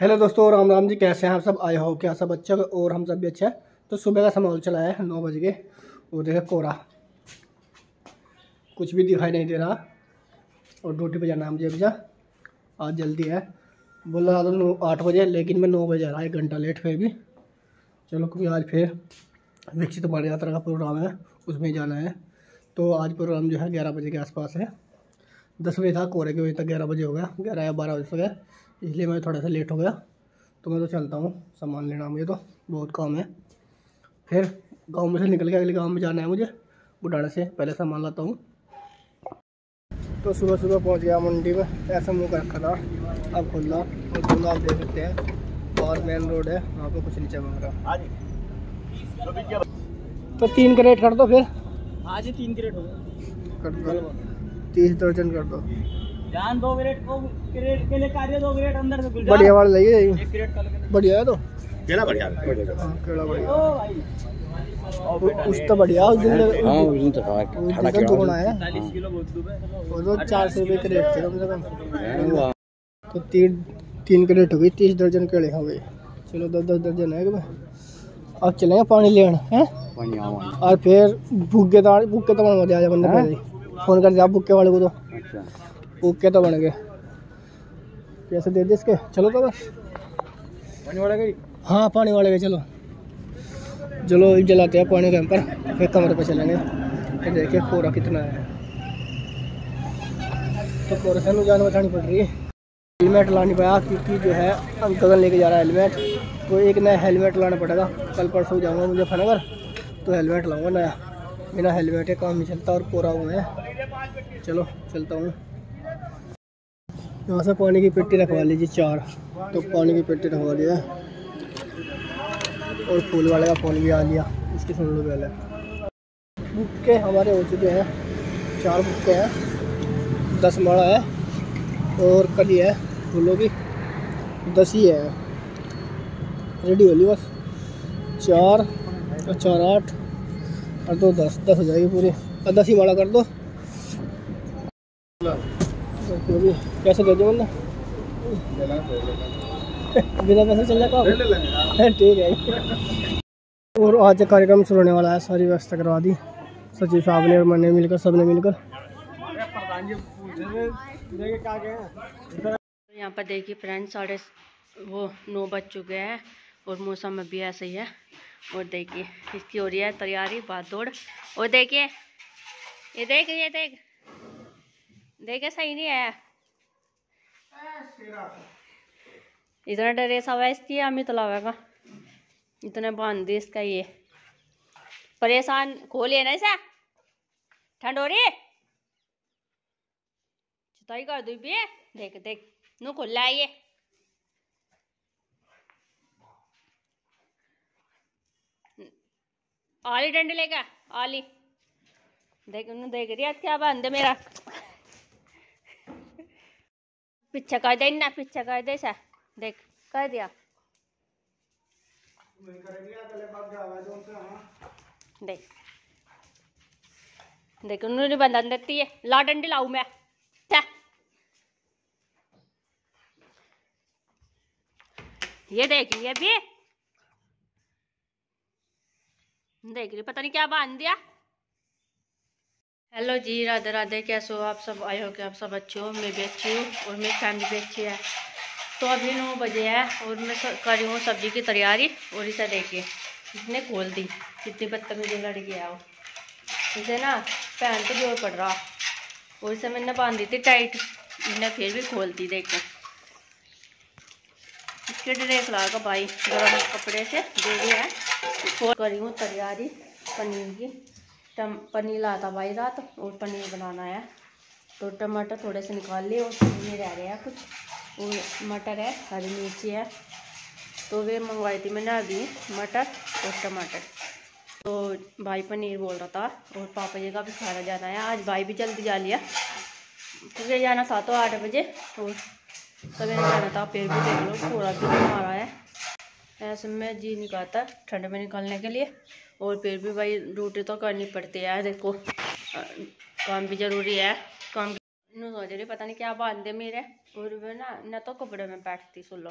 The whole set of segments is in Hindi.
हेलो दोस्तों, राम राम जी, कैसे हैं आप सब? आए हो क्या सब अच्छे और हम सब भी अच्छे हैं। तो सुबह का समय चला है नौ बज के। और देखे कोरा कुछ भी दिखाई नहीं दे रहा। और ड्यूटी पे जाना है मुझे भैया आज जल्दी है। बोल रहा था नौ, आठ बजे, लेकिन मैं नौ बजे आ रहा एक घंटा लेट फिर भी। चलो, क्योंकि आज फिर विकसित बाढ़ यात्रा का प्रोग्राम है, उसमें जाना है। तो आज प्रोग्राम जो है, ग्यारह बजे के आसपास है। दस बजे था कोहरे के बजे तक ग्यारह बजे हो गया। ग्यारह या बारह बजे तक इसलिए मैं थोड़ा सा लेट हो गया। तो मैं तो चलता हूँ सामान लेना मुझे तो बहुत काम है। फिर गाँव में से निकल के अगले गाँव में जाना है मुझे बुढ़ाने से। पहले सामान लाता हूँ। तो सुबह सुबह पहुँच गया मंडी में। ऐसा मुँह कर रखा था। अब खुला और खुला आप देख सकते हैं। और मेन रोड है वहाँ पर कुछ नीचे चमक रहा। तो तीन क्रेट कर दो फिर। आज ही तीन क्रेट हो कर दो। तीस दर्जन कर दो। जान दो क्रेट को क्रेट के लिए कार्य दो क्रेट अंदर से गुलजार बढ़िया वाला लगे एक क्रेट कल के बढ़िया है तो। केला बढ़िया हाँ। केड़ा बढ़िया। ओ भाई। उस तो बढ़िया उस दिन हाँ उस दिन तो दिन खड़ा तो दुगना है। चालीस किलो बहुत डूबे वो तो चार सौ रुपये क्रेट थे कम से कम। हाँ तो तीन तीन क्रेट हो गई तीस दर्जन केड़े हो गए। चलो दस दस दर्जन है कि भाई? अब चलेंगे पानी लेने हैं? और फिर भूखे तो भूखे तो बन गए बंदे पहले। ही। फ़ोन कर दिया भूखे वाले को तो। अच्छा। भूखे तो बन गए। पैसे दे दे इसके। चलो तो बस। पानी वाला गई हाँ? पानी वाले के चलो। चलो जलाते हैं पानी कैंप पर फिर कमरे पर चलेंगे। फिर देखिए कोरा कितना है। तो कोरे से जान बचानी पड़ रही है। हेलमेट लानी पड़ा क्योंकि जो है अंकल लेके जा रहा है हेलमेट। तो एक नया हेलमेट लाना पड़ेगा। कल परसों जाऊँगा मुझे फनगर तो हेलमेट लाऊँगा नया। बिना हेलमेट के काम नहीं चलता और कोरा हुआ है। चलो, चलता हूँ। यहाँ से पानी की पेटी रखवा लीजिए चार। तो पानी की पेटी रखवा लिया। और फूल वाले का फ़ोन भी आ लिया। इसकी सुन लो पहले। बुक्के हमारे हो चुके हैं। चार बुक्के हैं। दस माड़ा है। और कली है। फूलों की। दस ही है। रेडी हो ली बस? चार। और चार आठ। और दो, दस दस हो जाएगी पूरी। और दस ही माड़ा कर दो। कैसे दे दो बिना पैसे चल जाएगा ठीक है। और आज कार्यक्रम शुरू होने वाला है, सारी व्यवस्था करवा दी। सचिव साहब ने और मैंने मिलकर, सबने मिलकर। यहाँ पर देखिए फ्रेंड्स साढ़े वो नौ बज चुके हैं और मौसम अभी ऐसा ही है। और देखिए, इसकी हो रही है तैयारी, बात दौड़। और देखिए, ये देख ये देख। देखे सही नहीं है। इतना ड्रेस हवा इसकी हमें तो लावेगा। इतने बाँध दी इसका ये। परेशान खोलिए ना इसे। ठंड हो रही चिताई कर दू भी देख देख, नु खुला ये। आली डंडी लेगा आली। देख देख रही क्या बंद मेरा। पीछे कर दे ना पीछे कर दे सा देख, कर दिया। देख। देख, उन्होंने नहीं बंधन देती है। ला डंडी लाऊ मैं। ये देख रही है अभी देख रही पता नहीं क्या बाँध दिया। हेलो जी, राधे राधे, कैसे हो आप सब? आए हो कि आप सब अच्छे हो, मैं भी अच्छी हूँ और मेरी फैमिली भी अच्छी है। तो अभी नौ बजे है और मैं कर रही हूँ सब्ज़ी की तैयारी और इसे देखिए इसने खोल दी। कितनी बदतमीजी लड़की है वो। इसे ना पहन के ज़ोर पड़ रहा और इसे मैंने बाँध दी थी टाइट। इसने फिर भी खोल दी, देखो ड्रेस ला का भाई गर्म कपड़े से, दे दिया है। कर रही हूँ तैयारी पनीर की। टम, पनीर लाता भाई रात, और पनीर बनाना है। तो टमाटर थोड़े से निकाल लिए, और ये रह गया कुछ। और मटर है, हरी मिर्ची है। तो वे मंगवाई थी मैंने अभी, मटर और टमाटर। तो भाई पनीर बोल रहा था, और पापा जी का भी खाना जाना है। आज भाई भी जल्दी जा लिया। क्योंकि जाना था तो आठ बजे, और सवेरे जाना था, फिर भी देख लो, थोड़ा भी नहीं मारा है। ऐसे में जी नहीं करता ठंड में निकलने के लिए। और फिर भी भाई ड्यूटी तो करनी पड़ती है। देखो, काम भी ज़रूरी है। काम सोच रही, पता नहीं क्या बाँध मेरे। और वे ना, न तो कपड़े में बैठती, सुन लो।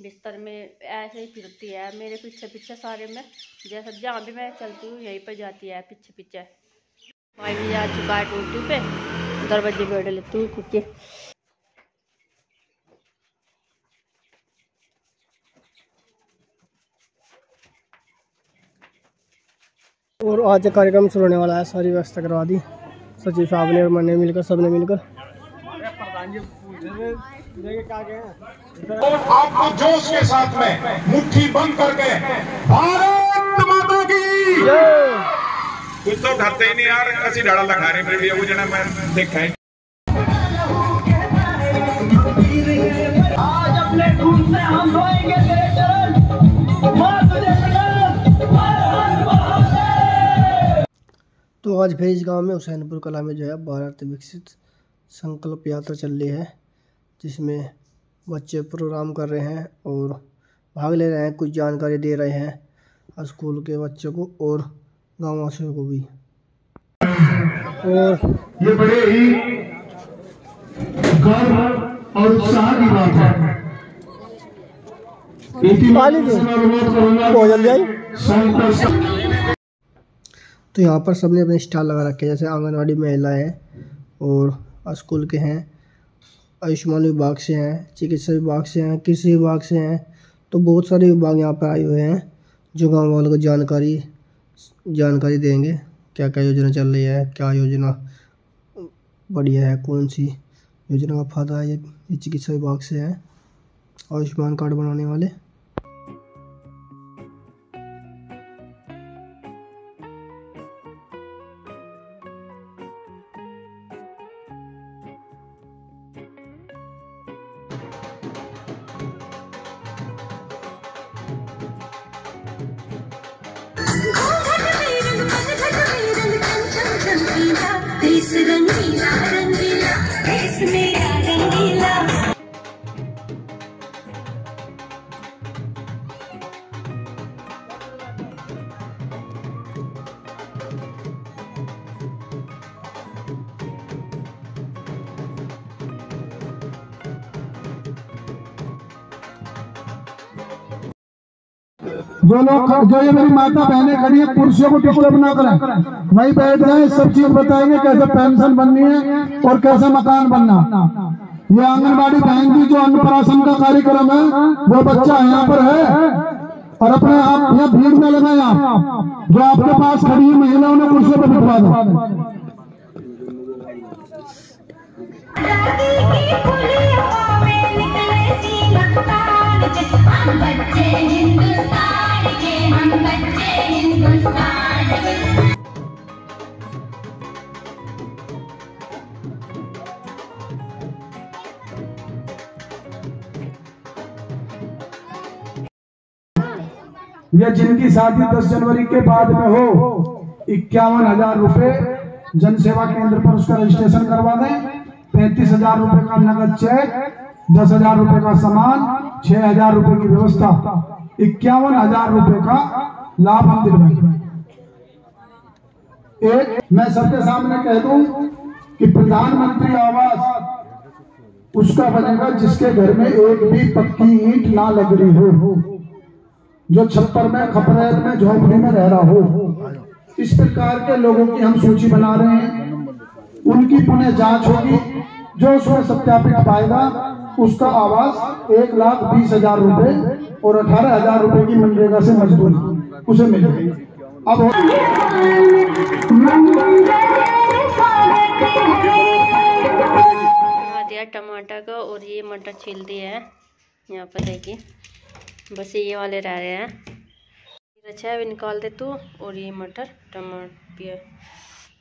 बिस्तर में ऐसे ही फिरती है, मेरे पीछे पीछे सारे में। जैसे जहाँ भी मैं चलती हूँ, यहीं पर जाती है, पीछे पीछे। भाई भी जा चुका है टूटी पे। दरवाजे बैठ लेती हूँ कुछ और आज का कार्यक्रम शुरू होने वाला है। सारी व्यवस्था करवा दी। सचिव साहब ने और मैंने मिलकर सबने मिलकर। आपको जोश के साथ में मुट्ठी बंद करके भारत माता की। कुछ तो ही नहीं यार। ऐसी डाला लगा रहे जना मैं देखा है आज अपने खून से हम धोएँगे तेरे चरण। माँ तुझे तो आज फिर इस गाँव में हुसैनपुर कला में जो है भारत विकसित संकल्प यात्रा चल रही है जिसमें बच्चे प्रोग्राम कर रहे हैं और भाग ले रहे हैं कुछ जानकारी दे रहे हैं स्कूल के बच्चों को और गाँव वासियों को भी। और ये बड़े ही गर्व और उत्साह की बात है। तो यहाँ पर सबने अपने स्टॉल लगा रखे हैं। जैसे आंगनवाड़ी हैं और स्कूल के हैं, आयुष्मान विभाग से हैं, चिकित्सा विभाग से हैं, कृषि विभाग से हैं तो बहुत सारे विभाग यहाँ पर आए हुए हैं जो गाँव वालों को जानकारी जानकारी देंगे, क्या क्या योजना चल रही है, क्या योजना बढ़िया है, कौन सी योजना का फ़ायदा है, ये चिकित्सा विभाग से है, आयुष्मान कार्ड बनाने वाले। जो लोग जो ये मेरी माता बहने खड़ी है कुर्सियों को डिस्टर्ब ना करें। वहीं बैठ जाए, सब चीज़ बताएँगे कैसे पेंशन बननी है और कैसे मकान बनना। ये आंगनबाड़ी बहन की जो अन्नप्राशन का कार्यक्रम है, वो बच्चा यहाँ पर है और अपने आप यहाँ भीड़ में लगाए आप। जो आपके पास खड़ी है महिला उन्हें कुर्सियों पर बिठवा दो। हम बच्चे हिंदुस्तान। या जिनकी शादी 10 जनवरी के बाद में हो, इक्यावन हज़ार रूपए जन सेवा केंद्र पर उसका रजिस्ट्रेशन करवा दें। पैंतीस हज़ार रूपए का नगद चेक, दस हज़ार रूपए का सामान, छह हज़ार रूपए की व्यवस्था। इक्यावन हज़ार रूपए का लाभ हम दिलवाएँगे एक, मैं सबके सामने कह दूँ कि प्रधानमंत्री आवास उसका बनेगा जिसके घर में एक भी पक्की ईंट ना लग रही हो, जो छप्पर में खपरेल में, झोपड़ी में रह रहा हो। इस प्रकार के लोगों की हम सूची बना रहे हैं। उनकी पुनः जाँच होगी, जो उसमें सत्यापित पाएगा। उसका आवास एक लाख बीस हज़ार रुपए और अठारह हज़ार रुपए की मनरेगा से मजदूरी, उसे मिलेगी अब हो- दिया टमाटर का और ये मटर छील दिया है। यहाँ पर देखिए, बस ये वाले रह रहे हैं। अच्छा अभी निकाल दे तू और ये मटर, टमाटर।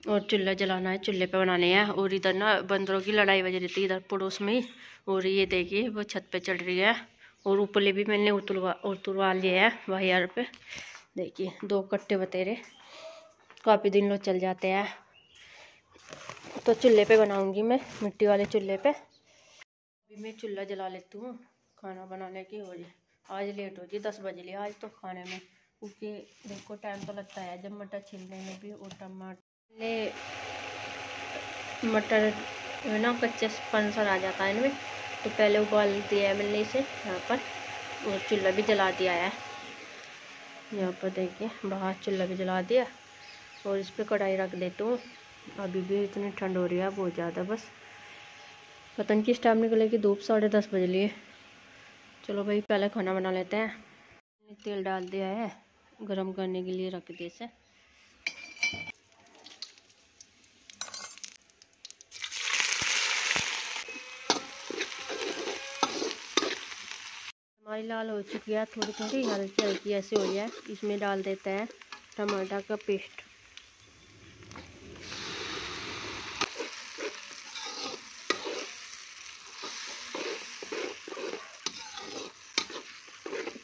और चूल्हा जलाना है, चूल्हे पे बनाने हैं और इधर ना बंदरों की लड़ाई बज रही थी इधर पड़ोस में और ये देखिए, वो छत पे चढ़ रही है और ऊपरले भी मैंने उतरवा उतरवा लिए हैं वाहियार पे। देखिए, दो कट्टे बतेरे। काफ़ी दिन लोग चल जाते हैं। तो चूल्हे पे बनाऊँगी मैं, मिट्टी वाले चूल्हे पे। अभी मैं चूल्हा जला लेती हूँ खाना बनाने की हो रही आज लेट हो जी दस बज लिया आज तो खाने में। क्योंकि देखो टाइम तो लगता है, जब मटर छीलने में भी और टमाटर ने मटर, है ना, कच्चे पनसर आ जाता है इनमें। तो पहले उबाल दिया है मैंने इसे, यहाँ पर। और चूल्हा भी जला दिया है। यहाँ पर देखिए, बाहर चूल्हा भी जला दिया। और इस पर कढ़ाई रख देती हूँ। अभी भी इतनी ठंड हो रही है, बहुत ज़्यादा बस। पता नहीं किस टाइम निकलेगी, धूप साढ़े दस बज लिए चलो भाई, पहले खाना बना लेते हैं। तेल डाल दिया है, गरम करने के लिए रख दिए इसे। हमारी लाल हो चुकी है, थोड़ी थोड़ी हल्की हल्की ऐसी हो है। इसमें डाल देते हैं टमाटर का पेस्ट।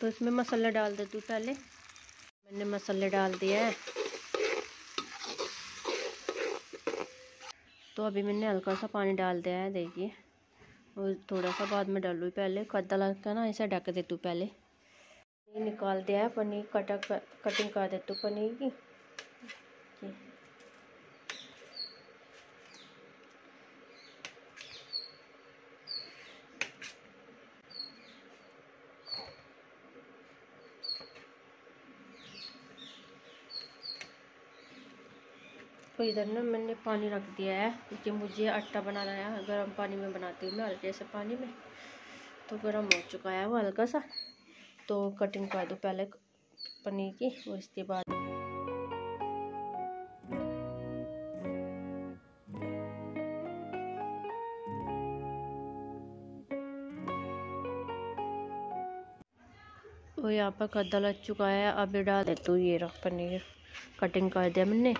तो इसमें मसाला डाल देती हूँ पहले। मैंने मसाले डाल दिया है। तो अभी मैंने हल्का सा पानी डाल दिया है, देखिए। और थोड़ा सा बाद में डालू पहले। कद्दा है ना, इसे ढक देती हूँ पहले। निकाल दिया है, पनीर कटा कटिंग कर देती हूँ पनीर की। तो इधर ना मैंने पानी रख दिया है, क्योंकि मुझे आटा बनाना है, गर्म पानी में बनाती हूँ मैं हल्के से पानी में। तो गर्म हो चुका है वो हल्का सा। तो कटिंग कर दो पहले पनीर की, और इसके बाद यहाँ पर कद्दा लग चुका है, अभी डाल देती हूँ ये रख पनीर। कटिंग कर दिया मैंने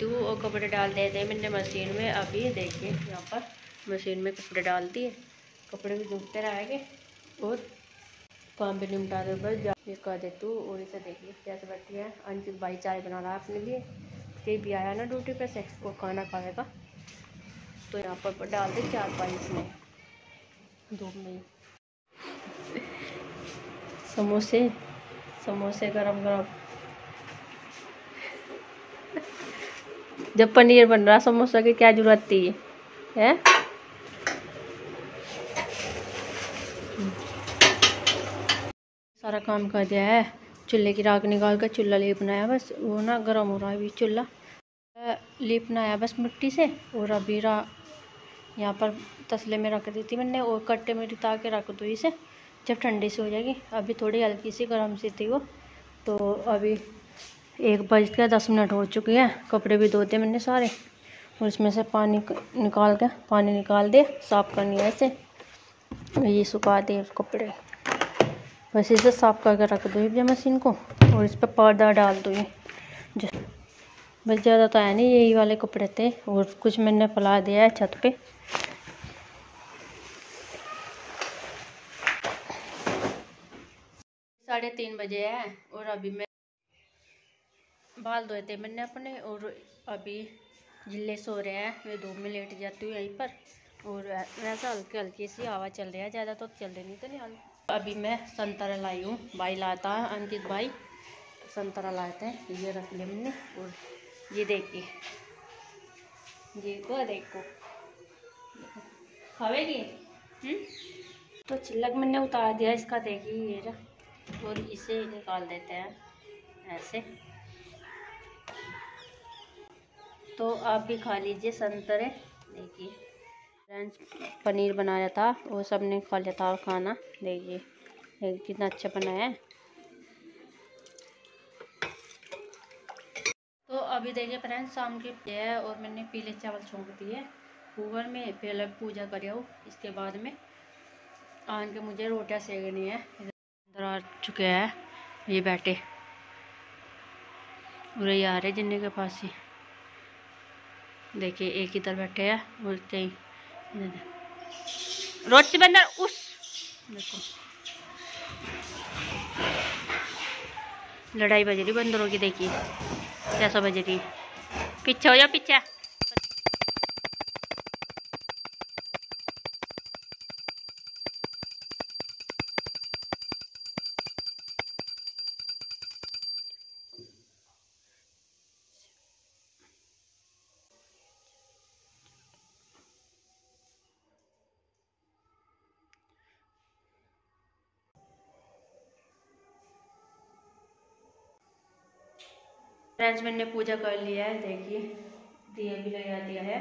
टू और कपड़े डाल दिए थे मैंने मशीन में। अभी देखिए, यहाँ पर मशीन में कपड़े डाल दिए कपड़े भी धुलते रहेंगे और काम भी निपटा दे बस। ये कर देती हूँ और इसे देखिए कैसे बैठी है। अंकित भाई चाय बना रहा है अपने लिए। कहीं भी आया ना ड्यूटी पे से, वो खाना खाएगा। तो यहाँ पर डाल दे चार पाँच इसमें। धूप में समोसे समोसे गरम गरम जब पनीर बन रहा, समोसा की क्या ज़रूरत थी? है? सारा काम कर दिया है। चूल्हे की राख निकाल कर चूल्हा लेप बनाया, बस वो ना गर्म हो रहा है अभी चूल्हा। लेप बनाया बस मिट्टी से, और अभी रा, यहाँ पर तसले में रख दी थी मैंने, और कट्टे में रिता के रख दो इसे, जब ठंडी सी हो जाएगी। अभी थोड़ी हल्की सी गर्म सी थी वो तो अभी एक बज के दस मिनट हो चुके हैं। कपड़े भी धोते मैंने सारे। और इसमें से पानी निकाल के, पानी निकाल दे, साफ़ करनी है इसे। ये सुखा दे कपड़े। बस इसे साफ़ करके रख दो ये मशीन को। और इस पर पर्दा डाल दो ये। बस ज़्यादा तो है नहीं, यही वाले कपड़े थे। और कुछ मैंने फैला दिया है छत पे। साढ़े तीन बजे है, और अभी मैं बाल धोए थे। मैंने अपने और अभी ज़िले सो रहे हैं। मैं धूप में लेट जाती हूँ यहीं पर और वैसा हल्की हल्की सी हवा चल रही है। ज़्यादा तो चल रही नहीं तो नहीं अभी मैं संतरा लाई हूँ। भाई लाता है, अंकित भाई। संतरा लाए थे ये रख लिया मैंने और ये देखिए। ये को देखो। खावेगी तो चिल्लक मैंने उतार दिया। इसका देखिए ये और इसे निकाल देते हैं। ऐसे। तो आप भी खा लीजिए संतरे। देखिए, फ्रेंड्स, पनीर बनाया था, वो सबने खा लिया था खाना। देखिए देखिए कितना अच्छा बनाया है। तो अभी देखिए फ्रेंड्स, शाम के है और मैंने पीले चावल छोंक दिए। कुकर में पहले पूजा करिए इसके बाद में। आन के मुझे रोटियाँ सेकनी है। इधर आ चुके हैं, ये बैठे। ये आ रहे जिन्ने के पास ही। देखिए, एक इधर बैठे है और कहीं रोड से बंदर, उस, देखो। लड़ाई बज रही बंदरों की, देखिए। कैसा बज रही पीछे हो जाओ, पीछे। फ्रेंड्स मैंने पूजा कर लिया है देखिए दिया भी लगा दिया है।